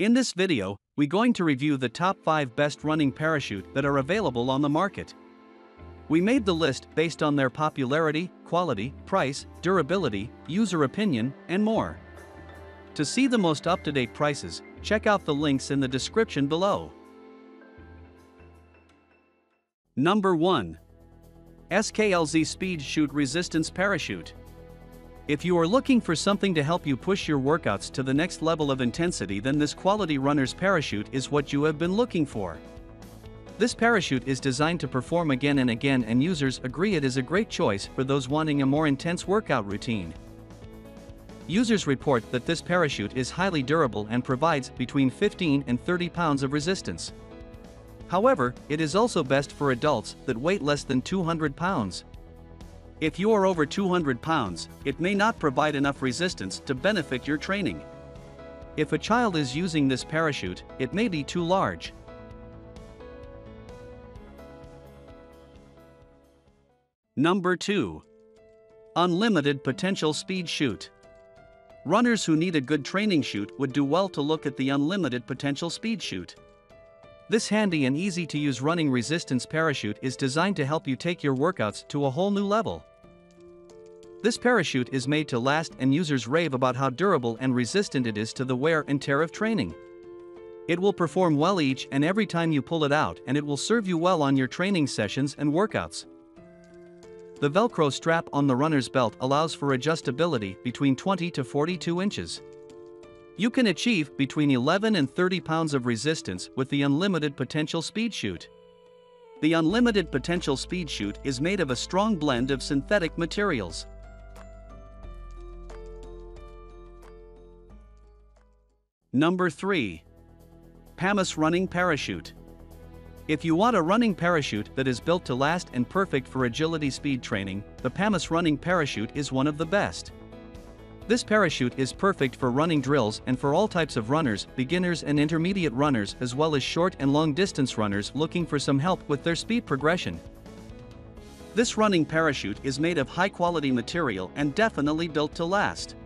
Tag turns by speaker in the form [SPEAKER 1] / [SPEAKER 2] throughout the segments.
[SPEAKER 1] In this video, we're going to review the top 5 best running parachute that are available on the market. We made the list based on their popularity, quality, price, durability, user opinion, and more. To see the most up-to-date prices, check out the links in the description below. Number 1. SKLZ Speed Chute Resistance Parachute. If you are looking for something to help you push your workouts to the next level of intensity then this quality runner's parachute is what you have been looking for. This parachute is designed to perform again and again and users agree it is a great choice for those wanting a more intense workout routine. Users report that this parachute is highly durable and provides between 15 and 30 pounds of resistance. However, it is also best for adults that weigh less than 200 pounds. If you are over 200 pounds, it may not provide enough resistance to benefit your training. If a child is using this parachute, it may be too large. Number 2. Unlimited Potential Speed Chute. Runners who need a good training chute would do well to look at the Unlimited Potential Speed Chute. This handy and easy to use running resistance parachute is designed to help you take your workouts to a whole new level. This parachute is made to last and users rave about how durable and resistant it is to the wear and tear of training. It will perform well each and every time you pull it out and it will serve you well on your training sessions and workouts. The Velcro strap on the runner's belt allows for adjustability between 20 to 42 inches. You can achieve between 11 and 30 pounds of resistance with the Unlimited Potential Speed Chute. The Unlimited Potential Speed Chute is made of a strong blend of synthetic materials. Number 3. PAMASE Running Parachute. If you want a running parachute that is built to last and perfect for agility speed training, the PAMASE running parachute is one of the best. This parachute is perfect for running drills and for all types of runners, beginners and intermediate runners as well as short and long distance runners looking for some help with their speed progression. This running parachute is made of high quality material and definitely built to last.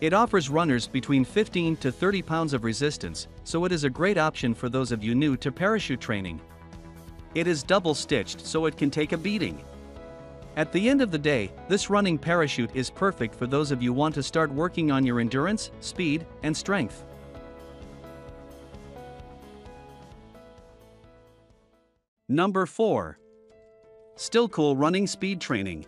[SPEAKER 1] It offers runners between 15 to 30 pounds of resistance, so it is a great option for those of you new to parachute training. It is double stitched so it can take a beating. At the end of the day, this running parachute is perfect for those of you want to start working on your endurance, speed, and strength. Number 4. StillCool Running Speed Training.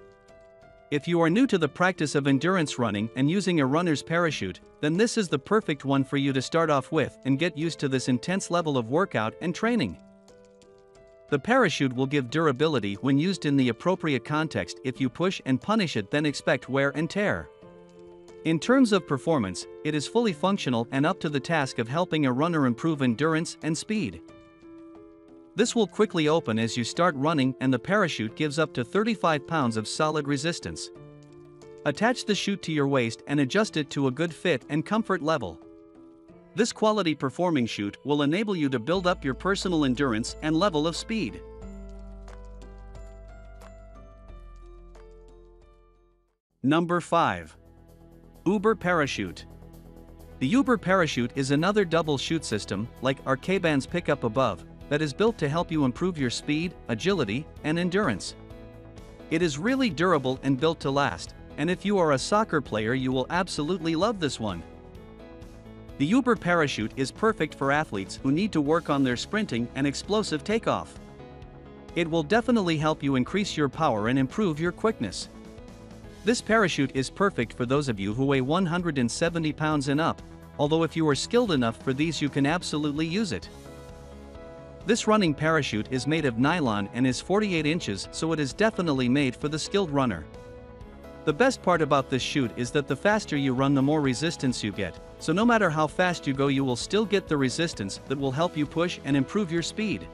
[SPEAKER 1] If you are new to the practice of endurance running and using a runner's parachute, then this is the perfect one for you to start off with and get used to this intense level of workout and training. The parachute will give durability when used in the appropriate context if you push and punish it then expect wear and tear. In terms of performance, it is fully functional and up to the task of helping a runner improve endurance and speed. This will quickly open as you start running and the parachute gives up to 35 pounds of solid resistance. Attach the chute to your waist and adjust it to a good fit and comfort level. This quality performing chute will enable you to build up your personal endurance and level of speed. Number 5. Uber Parachute. The Uber Parachute is another double chute system, like our pickup above, that is built to help you improve your speed, agility, and endurance. It is really durable and built to last, and if you are a soccer player you will absolutely love this one. The Uber parachute is perfect for athletes who need to work on their sprinting and explosive takeoff. It will definitely help you increase your power and improve your quickness. This parachute is perfect for those of you who weigh 170 pounds and up, although if you are skilled enough for these you can absolutely use it. This running parachute is made of nylon and is 48 inches so it is definitely made for the skilled runner. The best part about this chute is that the faster you run the more resistance you get, so no matter how fast you go you will still get the resistance that will help you push and improve your speed.